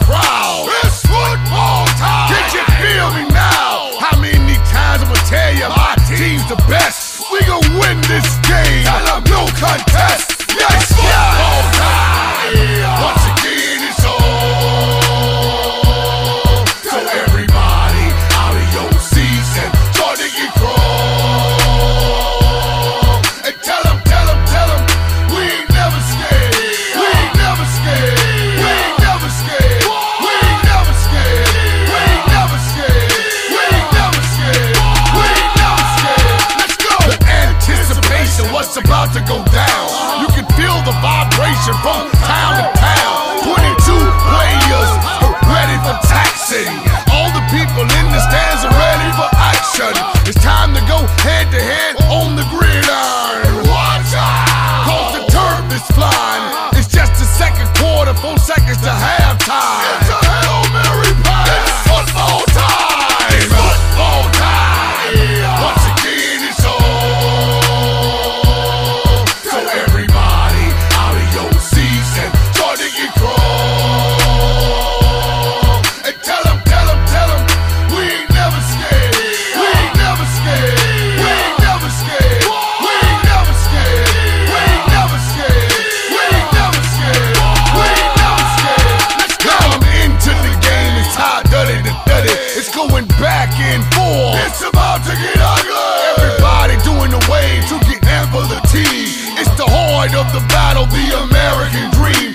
the? the battle, the American dream.